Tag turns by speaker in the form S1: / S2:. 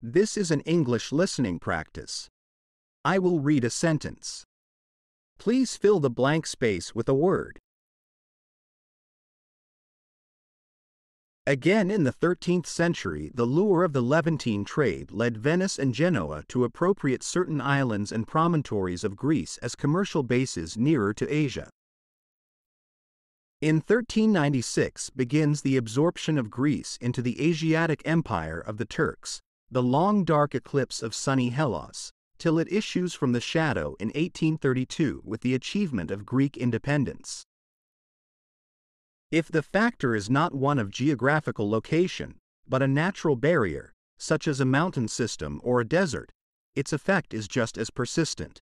S1: This is an English listening practice. I will read a sentence. Please fill the blank space with a word. Again in the 13th century, the lure of the Levantine trade led Venice and Genoa to appropriate certain islands and promontories of Greece as commercial bases nearer to Asia. In 1396 begins the absorption of Greece into the Asiatic Empire of the Turks, the long dark eclipse of sunny Hellas, till it issues from the shadow in 1832 with the achievement of Greek independence. If the factor is not one of geographical location, but a natural barrier, such as a mountain system or a desert, its effect is just as persistent.